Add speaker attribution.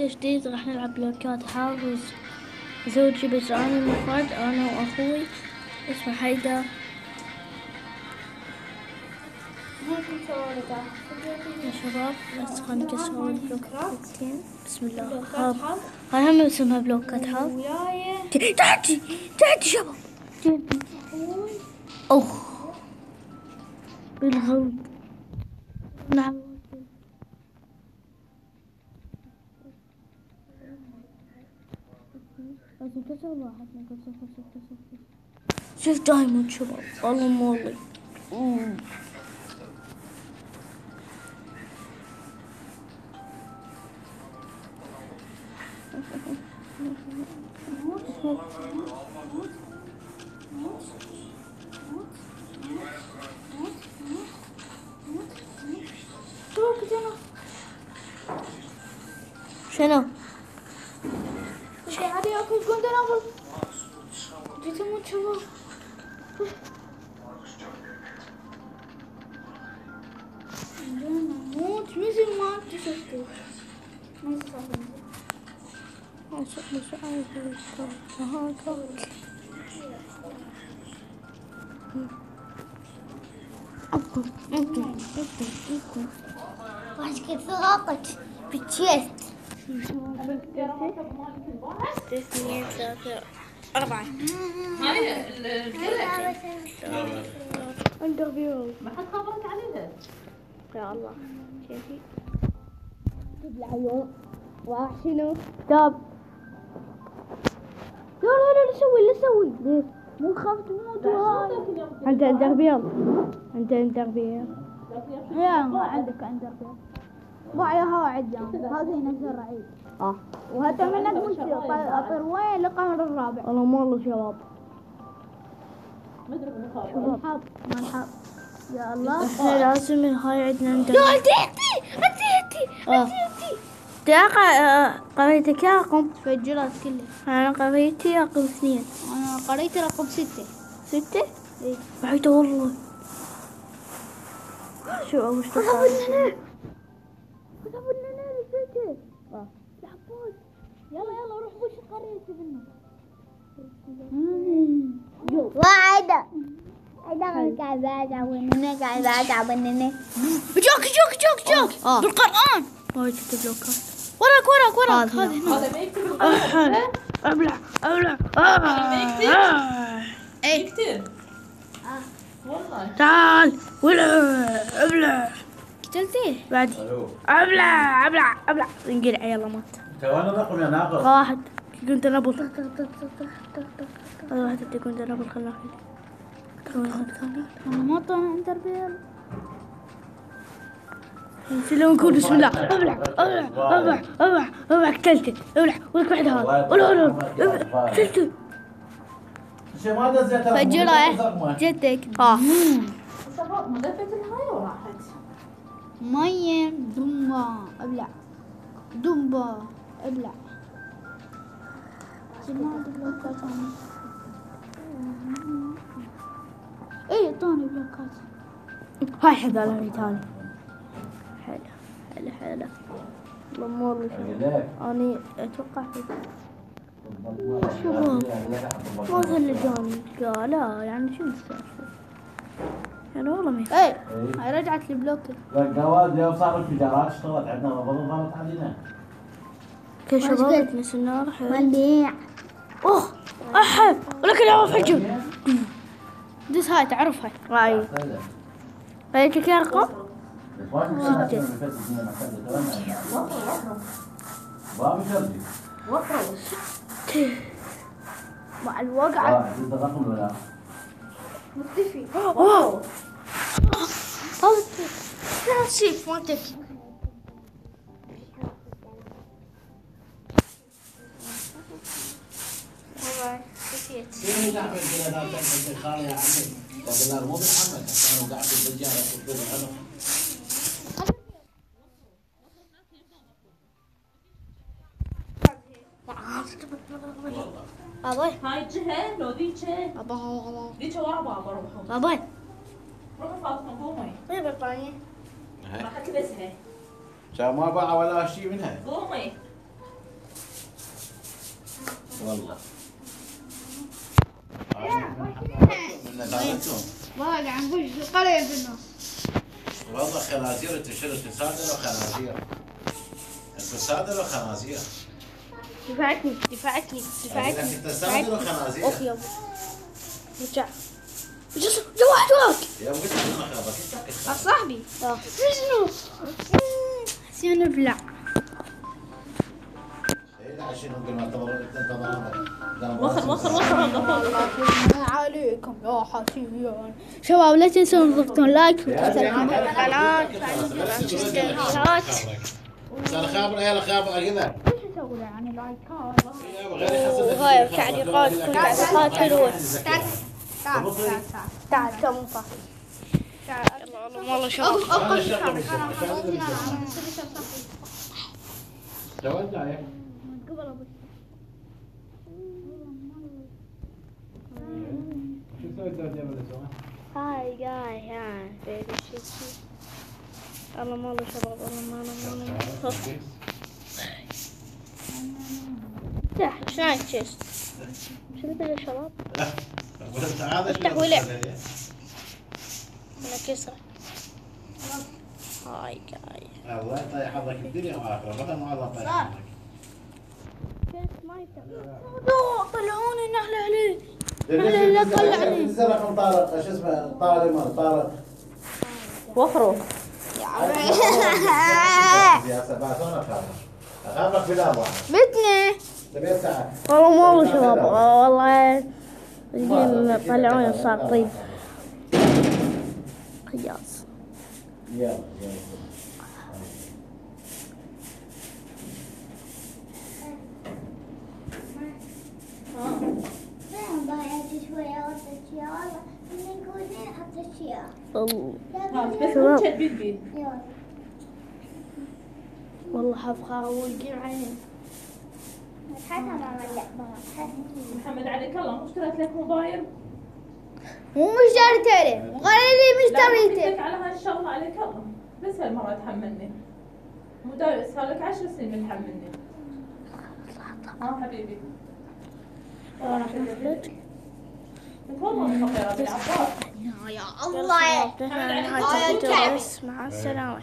Speaker 1: جديد راح نلعب بلوكات الحظ زوجي بس أنا المفرد أنا وأخوي. اسمه حيدر. يا شباب بس خلينا نكسر البلوكاتين بسم الله. هاب هاي هم اسمها بلوكات
Speaker 2: وياي.
Speaker 1: تعدي تعدي شباب. أوه. بالغلط. نعم. لازم كسر واحد كسر كسر كسر كسر شوف دايموند شباب والله مولي Git
Speaker 2: não abi.
Speaker 1: Dedim
Speaker 2: o çabuk. Muito, mas eu mato isso aqui. Mas sabe. Nossa, mas ai,
Speaker 1: eu estou. Ah, calma.
Speaker 3: Acho que é só,
Speaker 1: Pitieste. ثلاثة أربعة انترفيو
Speaker 4: ما حد خبرك عليها
Speaker 1: يا الله كيفي
Speaker 3: العيون واحد شنو
Speaker 1: كتاب
Speaker 3: لا لا لا لا سوي لا سوي ليه مو خاف تموت وهاي
Speaker 1: أنت انترفيو أنت انترفيو
Speaker 2: يا ما عندك عندك وعيها وعد هذه نفس الرعيد
Speaker 1: آه.
Speaker 2: وهذا منك مشكلة اطر وين؟ القمر الرابع.
Speaker 1: والله شباب
Speaker 4: ما من خبر
Speaker 2: الحظ ما الحظ يا الله.
Speaker 1: إحنا لازم هاي عندنا
Speaker 3: لا
Speaker 1: انترفيو
Speaker 3: أنت انت انت انت
Speaker 1: آه. دقيقة قريتك يا رقم
Speaker 2: فجرت كلها
Speaker 1: أنا قريتي رقم اثنين.
Speaker 2: أنا قريت رقم ستة.
Speaker 1: ستة؟
Speaker 2: إيه.
Speaker 1: بعيدة والله. شو شيء
Speaker 2: يلا يلا روح وش منه
Speaker 3: واحدة هذا قاعد بعد وننا بعد وننا
Speaker 2: جوك جوك جوك جوك.
Speaker 1: آه.
Speaker 2: بالقرآن.
Speaker 1: وايد كتب بلوكات
Speaker 2: وراك وراك وراك.
Speaker 1: هذا.
Speaker 2: هنا
Speaker 4: هذا ما يكتب
Speaker 1: أبلع أبلع
Speaker 4: ما يكتب. يكتب والله.
Speaker 1: تعال ولا أبلع.
Speaker 2: قتلتيه
Speaker 1: بعد.
Speaker 5: ألو
Speaker 1: أبلع أبلع أبلع. انقلع يلا مات.
Speaker 5: تونا رقم يا ناقص.
Speaker 1: واحد. كنت نبض هذا واحد كنت نبض خلنا
Speaker 2: أنا ما طلع انترفيل
Speaker 1: شلون نقول بسم الله. أبلع أبلع أبلع أبلع أبلع. قتلته أبلع. ولك واحد هذا. ولا ولا قتلته
Speaker 5: شيء ما دزيت؟
Speaker 2: فجرة جدك.
Speaker 1: آه.
Speaker 4: صفاء ما دفت الهاي وراحت
Speaker 2: مية دمبة أبلع. دمبة أبلع. سمعت بلوكات أنا إيه اعطوني بلوكات
Speaker 1: هاي حذا لها تاني حلا حلا حلا والله. أني أتوقع حذا ما هذا اللي جاني قال لا يعني شو السالفه يعني والله ما يخ-
Speaker 2: إيه. هاي رجعت لي بلوكة
Speaker 5: الجواد يوم صار انفجارات اشتغلت عندنا المفروض غلط علينا
Speaker 1: كل شباب تنس النار حلو أوه أحد. ولكن يا فجر.
Speaker 2: دس هاي تعرفها
Speaker 1: راي قريت يا رقم؟
Speaker 5: شرجي
Speaker 2: مع الوقعة.
Speaker 5: آه انت رقم ولا
Speaker 2: مختفي
Speaker 1: اوه هذا لا سيف ما تكفي والله نسيت
Speaker 5: شنو قاعد تقول كانوا قاعد في الرجال يطلبون العنق
Speaker 1: بابا
Speaker 4: هاي جهة لو ذيك
Speaker 1: بابا
Speaker 4: ذيك ورا بابا روحوا.
Speaker 1: بابا.
Speaker 4: روحوا فاطمة قومي
Speaker 1: وين بطانية
Speaker 4: راح تلبسها
Speaker 5: كان ما باع ولا شيء منها.
Speaker 4: قومي.
Speaker 5: والله.
Speaker 2: باقي عن وش القرية بالنص
Speaker 5: والله خنازير تشرب تصادر وخنازير. تصادر وخنازير.
Speaker 1: دفعتني دفعتني دفعتني.
Speaker 5: تصادر وخنازير
Speaker 1: اخ يا ابو رجع جس جوعت وراك
Speaker 5: يا خابك
Speaker 1: صاحبي. شنو حسين ابلع
Speaker 5: عشان نقول ما تبغى انت تبغى
Speaker 4: وخر وخر وخر
Speaker 2: عليكم يا حسين.
Speaker 1: شباب لا تنسون تضغطون لايك وتشتركون. بالقناة
Speaker 2: لايكات
Speaker 1: وغاية تعليقات كل تعليقات حلوة
Speaker 2: تعال تعال تعال
Speaker 1: تعال يلا والله شباب
Speaker 5: توجع يا؟
Speaker 1: هاي جاي هاي الله والله شباب الله ما أنا افتح شنو تشيست. شنو
Speaker 5: هذا شو
Speaker 1: افتح ولع. أنا كسر هاي جاي.
Speaker 5: الله يطيح حظك الدنيا واخره بدل ما الله يطيح حظك
Speaker 1: ما يفتح طلعوني نحل عليه
Speaker 5: لا طلعني نزل رقم طارق شو اسمه طارق مال طارق
Speaker 4: وخروا
Speaker 5: يا سبعة أنا
Speaker 1: والله ما والله شباب والله الجيم طلعوني صار طيب.
Speaker 5: يلا
Speaker 3: والله
Speaker 1: حفخة والجيم عيني
Speaker 4: محمد عليك الله مو اشتريت لك موبايل
Speaker 1: مو مشتري غير لي
Speaker 4: لا قلت
Speaker 1: مشتريته
Speaker 4: لك على هاي الشغلة عليك الله. بس هالمرة تحملني مو دايس صار لك عشر سنين من تحملني ها حبيبي. انت والله مفقرة بالعباس
Speaker 1: الله. مع السلامة.